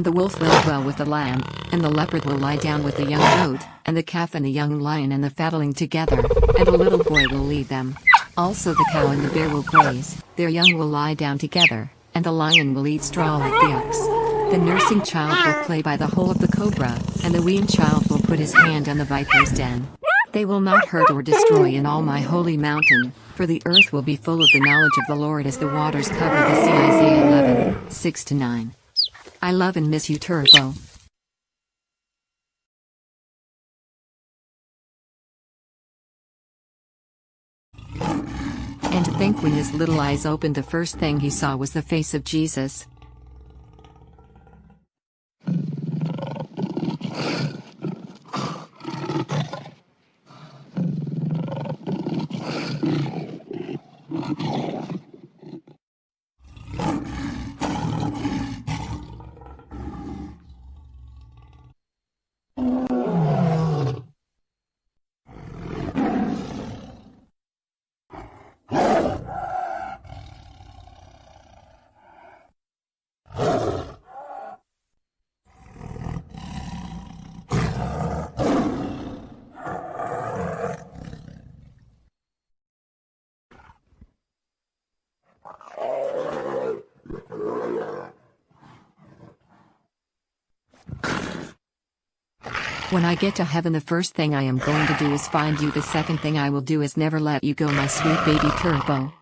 And the wolf will dwell with the lamb, and the leopard will lie down with the young goat, and the calf and the young lion and the fattling together, and a little boy will lead them. Also the cow and the bear will graze, their young will lie down together, and the lion will eat straw like the ox. The nursing child will play by the hole of the cobra, and the weaned child will put his hand on the viper's den. They will not hurt or destroy in all my holy mountain, for the earth will be full of the knowledge of the Lord as the waters cover the sea. Isaiah 11, 6 to 9. I love and miss you, Turbeau. And to think when his little eyes opened, the first thing he saw was the face of Jesus. When I get to heaven, the first thing I am going to do is find you. The second thing I will do is never let you go, my sweet baby Turbeau.